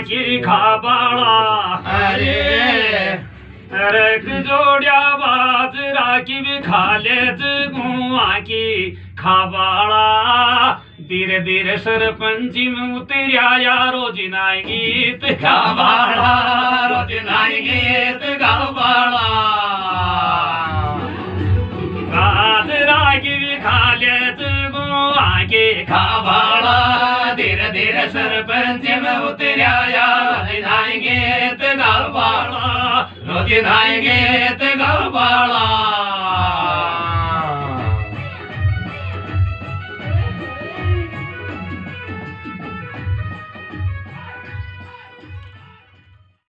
की खाबाळा. अरे. जोड्या बाजरा की बी खालेच गुवा की खाबाळा. धीरे धीरे सरपंची में उतर्या या रोजी नाही गीत. गावाळा रोज नाही घेत गावाळा बाजरा की बी खालेच गुवा की गावाळा धीरे धीरे सरपंच में उतर्या या रोज नाही